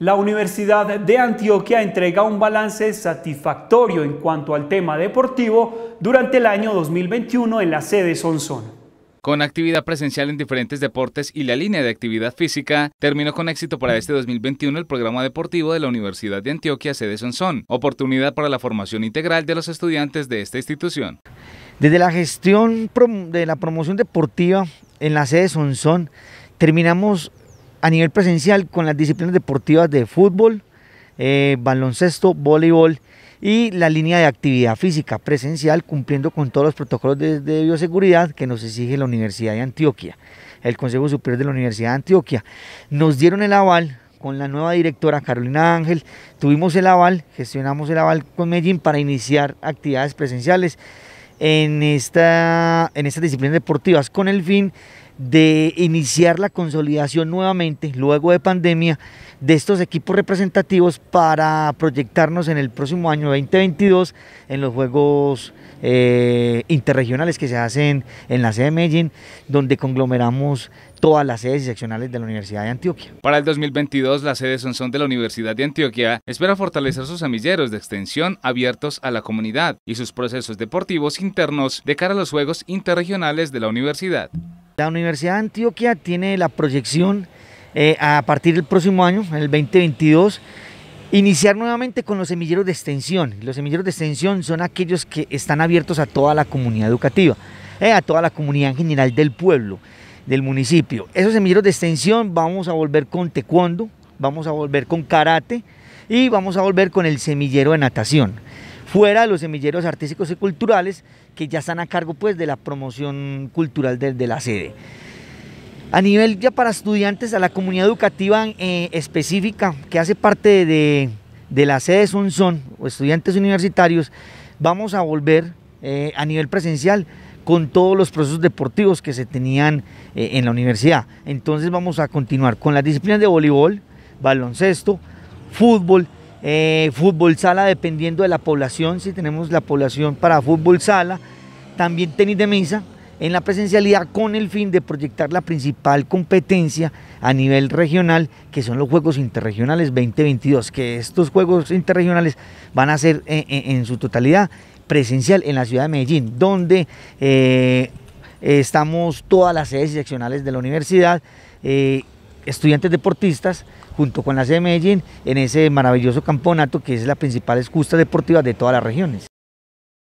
La Universidad de Antioquia entrega un balance satisfactorio en cuanto al tema deportivo durante el año 2021 en la sede Sonsón. Con actividad presencial en diferentes deportes y la línea de actividad física, terminó con éxito para este 2021 el programa deportivo de la Universidad de Antioquia sede Sonsón, oportunidad para la formación integral de los estudiantes de esta institución. Desde la gestión de la promoción deportiva en la sede Sonsón, terminamos a nivel presencial con las disciplinas deportivas de fútbol, eh, baloncesto, voleibol y la línea de actividad física presencial cumpliendo con todos los protocolos de, bioseguridad que nos exige la Universidad de Antioquia, el Consejo Superior de la Universidad de Antioquia. Nos dieron el aval con la nueva directora Carolina Ángel, tuvimos el aval, gestionamos el aval con Medellín para iniciar actividades presenciales en, esta, en estas disciplinas deportivas con el fin de iniciar la consolidación nuevamente, luego de pandemia, de estos equipos representativos para proyectarnos en el próximo año 2022 en los Juegos eh, Interregionales que se hacen en la sede de Medellín, donde conglomeramos todas las sedes y seccionales de la Universidad de Antioquia. Para el 2022, la sede Sonsón de la Universidad de Antioquia espera fortalecer sus semilleros de extensión abiertos a la comunidad y sus procesos deportivos internos de cara a los Juegos Interregionales de la universidad. La Universidad de Antioquia tiene la proyección eh, a partir del próximo año, en el 2022, iniciar nuevamente con los semilleros de extensión. Los semilleros de extensión son aquellos que están abiertos a toda la comunidad educativa, eh, a toda la comunidad en general del pueblo, del municipio. Esos semilleros de extensión vamos a volver con taekwondo, vamos a volver con karate y vamos a volver con el semillero de natación fuera de los semilleros artísticos y culturales que ya están a cargo pues de la promoción cultural de, la sede. A nivel ya para estudiantes, a la comunidad educativa eh, específica que hace parte de, la sede Sonson o estudiantes universitarios, vamos a volver eh, a nivel presencial con todos los procesos deportivos que se tenían eh, en la universidad. Entonces vamos a continuar con las disciplinas de voleibol, baloncesto, fútbol, eh, fútbol sala dependiendo de la población, si tenemos la población para fútbol sala, también tenis de mesa en la presencialidad con el fin de proyectar la principal competencia a nivel regional, que son los Juegos Interregionales 2022, que estos Juegos Interregionales van a ser en, su totalidad presencial en la ciudad de Medellín, donde eh, estamos todas las sedes seccionales de la universidad, eh, estudiantes deportistas, junto con la sede de Medellín, en ese maravilloso campeonato que es la principal excusa deportiva de todas las regiones.